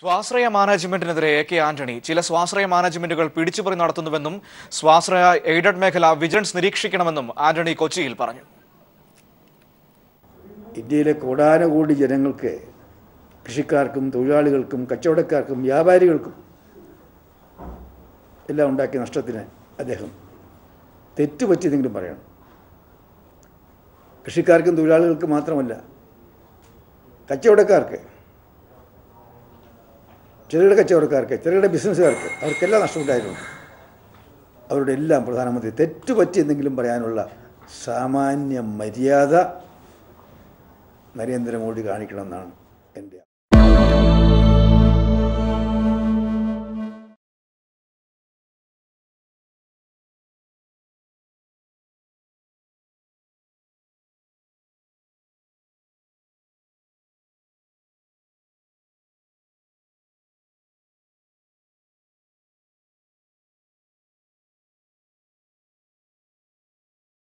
സ്വാശ്രയ മാനേജ്മെന്റിനെതിരെ A K Antony ചില സ്വാശ്രയ മാനേജ്മെന്റുകൾ പിടിച്ചുപറി നടത്തുന്നുവെന്നും സ്വാശ്രയ എയ്ഡഡ് മേഖല വിജിലൻസ് നിരീക്ഷിക്കണമെന്നും ആന്റണി കൊച്ചിയിൽ പറഞ്ഞു. ഇന്ത്യയിലെ കോടാനുകൂടി ജനങ്ങൾക്ക് കൃഷിക്കാർക്കും തൊഴിലാളികൾക്കും കച്ചവടക്കാർക്കും വ്യാപാരികൾക്കും എല്ലാം ഉണ്ടാക്കിയ നഷ്ടത്തിന് അദ്ദേഹം തെറ്റുപറ്റിയതെങ്കിലും പറയണം. കൃഷിക്കാർക്കും തൊഴിലാളികൾക്കും മാത്രമല്ല കച്ചവടക്കാർക്ക് ചെറുകിട കച്ചവടക്കാർക്ക് ചെറുകിട ബിസിനസ്സുകാർക്ക് അവർക്കെല്ലാം നഷ്ടമുണ്ടായിട്ടുണ്ട്. അവരുടെ എല്ലാം പ്രധാനമന്ത്രി തെറ്റുപറ്റി എന്തെങ്കിലും പറയാനുള്ള സാമാന്യ മര്യാദ നരേന്ദ്രമോദി കാണിക്കണമെന്നാണ് എന്റെ